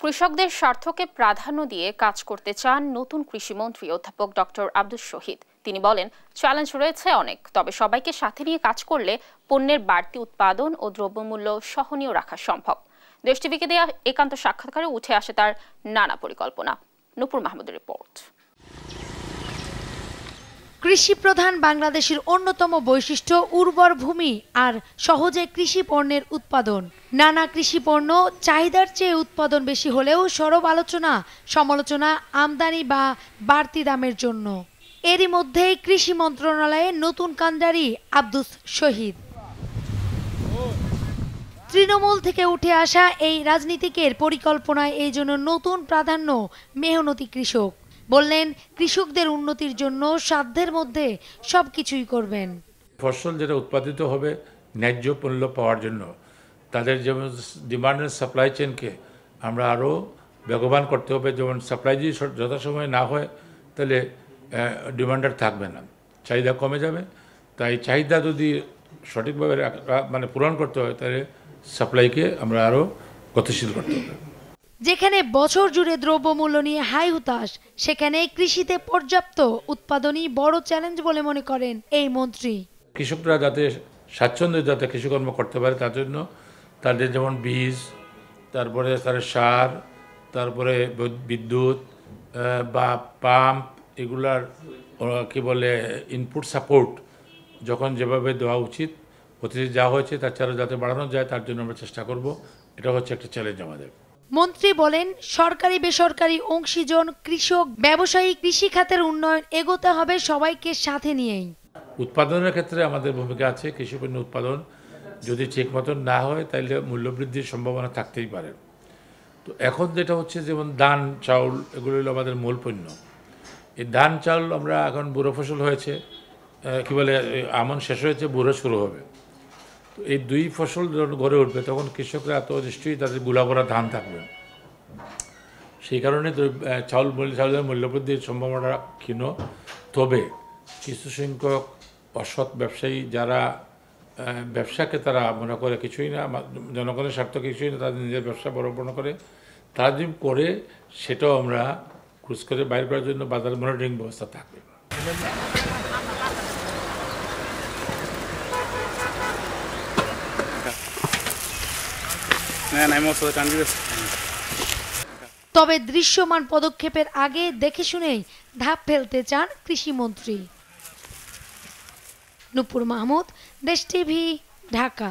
কৃষকদের স্বার্থকে প্রাধান্য দিয়ে কাজ করতে চান নতুন কৃষিমন্ত্রী অধ্যাপক ডক্টর আব্দুল শহীদ। তিনি বলেন, চ্যালেঞ্জ রয়েছে অনেক, তবে সবাইকে সাথে নিয়ে কাজ করলে পণ্যের বাড়তি উৎপাদন ও দ্রব্যমূল্য সহনীয় রাখা সম্ভব। দেশটিভিকে দেওয়া একান্ত সাক্ষাৎকারে উঠে আসে তার নানা পরিকল্পনা। নুপুর মাহমুদের রিপোর্ট। কৃষি প্রধান বাংলাদেশের অন্যতম বৈশিষ্ট্য উর্বর ভূমি আর সহজে কৃষি পণ্যের উৎপাদন। নানা কৃষি পণ্য চাহিদার চেয়ে উৎপাদন বেশি হলেও সরব আলোচনা, সমালোচনা আমদানি বা বাড়তি দামের জন্য। এরই মধ্যেই কৃষি মন্ত্রণালয়ে নতুন কান্ডারি আব্দুস শহীদ। তৃণমূল থেকে উঠে আসা এই রাজনীতিকের পরিকল্পনায় এই জন্য নতুন প্রাধান্য মেহনতি কৃষক। বললেন, কৃষকদের উন্নতির জন্য সাধ্যের মধ্যে সবকিছুই করবেন। ফসল যেটা উৎপাদিত হবে ন্যায্য মূল্য পাওয়ার জন্য, তাদের যেমন ডিমান্ড অ্যান্ড সাপ্লাই চেনকে আমরা আরও বেগবান করতে হবে। যেমন সাপ্লাই যদি যথাসময়ে না হয়, তাহলে ডিমান্ডার থাকবে না। চাহিদা কমে যাবে। তাই চাহিদা যদি সঠিকভাবে মানে পূরণ করতে হয়, তাহলে সাপ্লাইকে আমরা আরও গতিশীল করতে হবে। যেখানে বছর জুড়ে দ্রব্যমূল্য নিয়ে হাই হুতাশ, সেখানে কৃষিতে পর্যাপ্ত উৎপাদনই বড় চ্যালেঞ্জ বলে মনে করেন এই মন্ত্রী। কৃষকরা যাতে স্বাচ্ছন্দ্যে যাতে কৃষিকর্ম করতে পারে, তার জন্য তাদের যেমন বীজ, তারপরে তাদের সার, তারপরে বিদ্যুৎ বা পাম্প এগুলার কি বলে ইনপুট সাপোর্ট যখন যেভাবে দেওয়া উচিত, অতীতে যা হয়েছে তাছাড়া যাতে বাড়ানো যায়, তার জন্য আমরা চেষ্টা করব। এটা হচ্ছে একটা চ্যালেঞ্জ আমাদের। মন্ত্রী বলেন, সরকারি বেসরকারি অংশীজন কৃষক, ব্যবসায়ী কৃষি খাতের উন্নয়ন এগোতে হবে সবাইকে সাথে নিয়েই। উৎপাদনের ক্ষেত্রে আমাদের ভূমিকা আছে কৃষিপণ্য উৎপাদন। যদি ঠিক মতন না হয় তাহলে মূল্যবৃদ্ধির সম্ভাবনা থাকতেই পারে। তো এখন যেটা হচ্ছে, যেমন ধান, চাউল, এগুলো হলো আমাদের মূল পণ্য। এই ধান, চাউল আমরা এখন বুড়ো ফসল হয়েছে। কী বলে, আমন শেষ হয়েছে, বুড়ো শুরু হবে। এই দুই ফসল যখন গড়ে উঠবে, তখন কৃষকরা এত নিশ্চয়ই তাদেরগুলা ভরা ধান থাকবে। সেই কারণে চাউল মূল্য চাউলের মূল্যবৃদ্ধির সম্ভাবনা ক্ষীণ। তবে কিছু সংখ্যক অসৎ ব্যবসায়ী যারা ব্যবসাকে তারা মনে করে কিছুই না জনগণের স্বার্থ কিছুই না, তাদের নিজের ব্যবসা বড় করে, তারা যদি করে, সেটাও আমরা ক্রুজ করে বাইর করার জন্য বাজার মনিটরিং ব্যবস্থা থাকবে। তবে দৃশ্যমান পদক্ষেপের আগে দেখে শুনেই ধাপ ফেলতে চান কৃষিমন্ত্রী। নুপুর মাহমুদ, দেশ টিভি, ঢাকা।